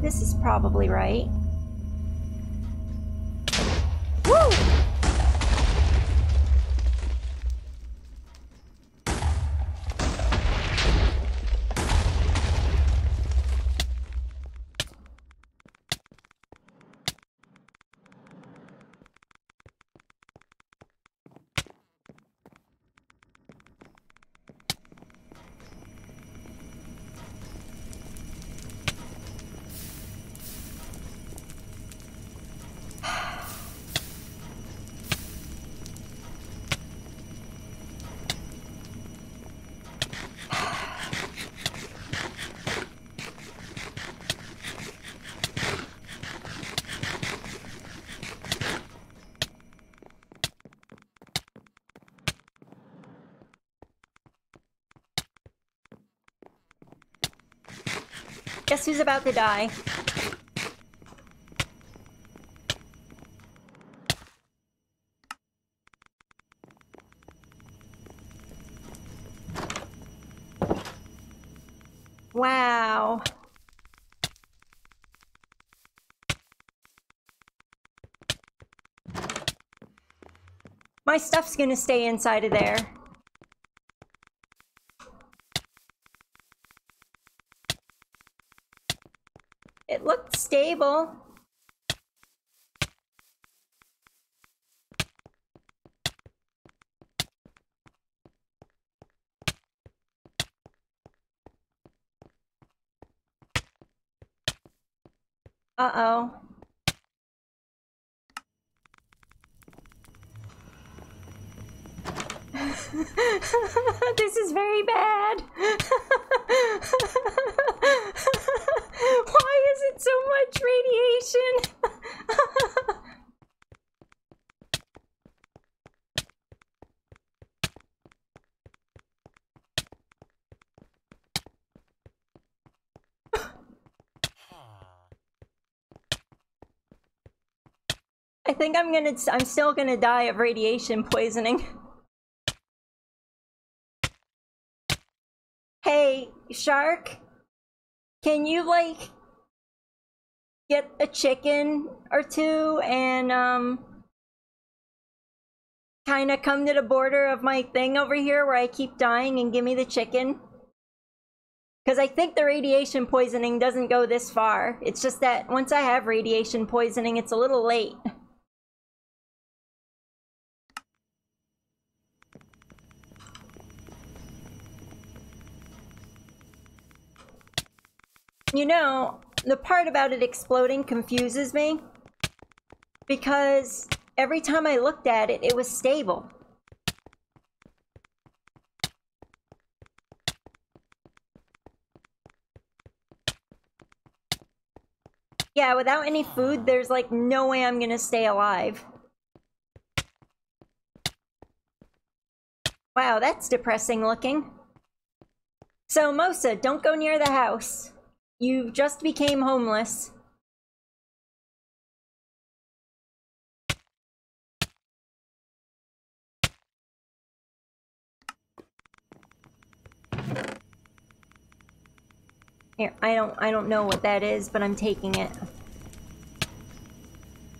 This is probably right. Guess who's about to die? Wow. My stuff's gonna stay inside of there. It looked stable. Uh-oh. this is very bad. Why is it so much radiation? I think I'm gonna, I'm still gonna die of radiation poisoning. Hey, shark, can you like get a chicken or two and um kind of come to the border of my thing over here where I keep dying and give me the chicken? Because I think the radiation poisoning doesn't go this far. It's just that once I have radiation poisoning, it's a little late. You know, the part about it exploding confuses me. Because every time I looked at it, it was stable. Yeah, without any food, there's like no way I'm gonna stay alive. Wow, that's depressing looking. So, Mosa, don't go near the house. You just became homeless. Here, I don't I don't know what that is, but I'm taking it.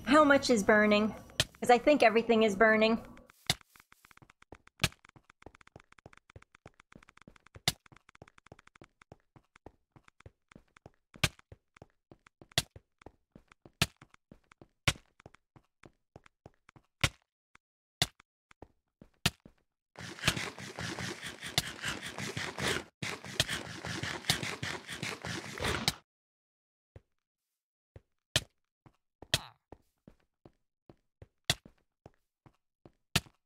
How much is burning? Because I think everything is burning.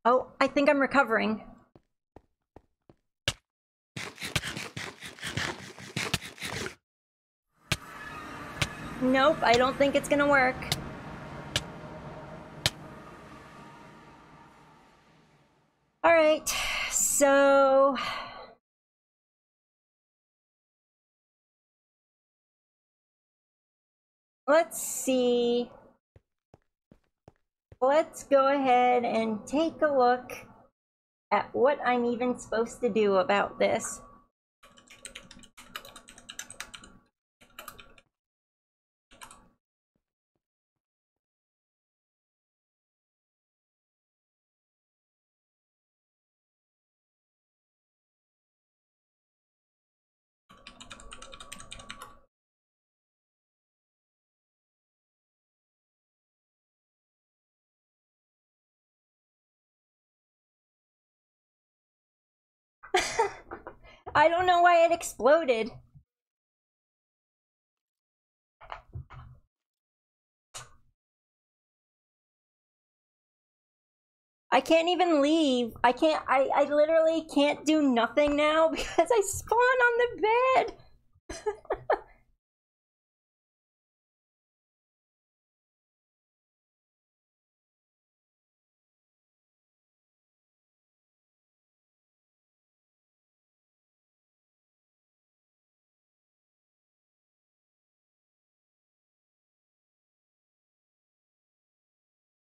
Oh, I think I'm recovering. Nope, I don't think it's gonna work. Alright, so... Let's see let's go ahead and take a look at what I'm even supposed to do about this. I don't know why it exploded. I can't even leave. I can't, I, I literally can't do nothing now because I spawn on the bed.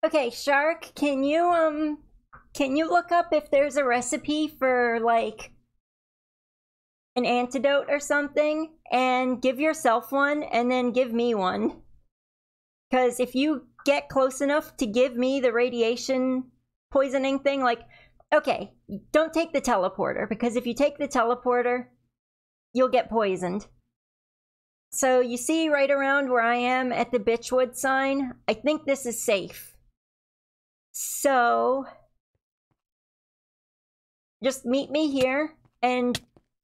Okay, Shark, can you um can you look up if there's a recipe for like an antidote or something and give yourself one and then give me one? Cuz if you get close enough to give me the radiation poisoning thing like okay, don't take the teleporter because if you take the teleporter, you'll get poisoned. So you see right around where I am at the Bitchwood sign, I think this is safe. So, just meet me here and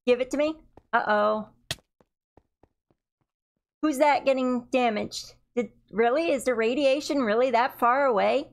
give it to me. Uh-oh. Who's that getting damaged? Did, really? Is the radiation really that far away?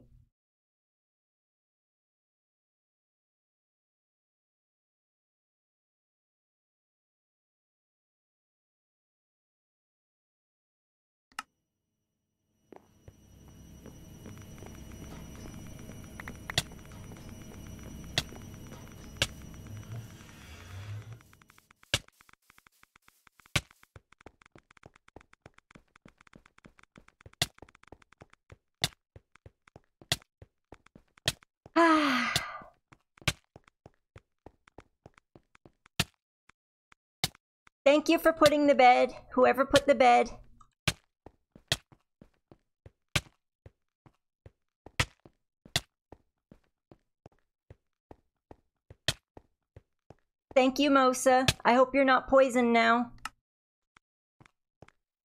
Thank you for putting the bed. Whoever put the bed. Thank you, Mosa. I hope you're not poisoned now.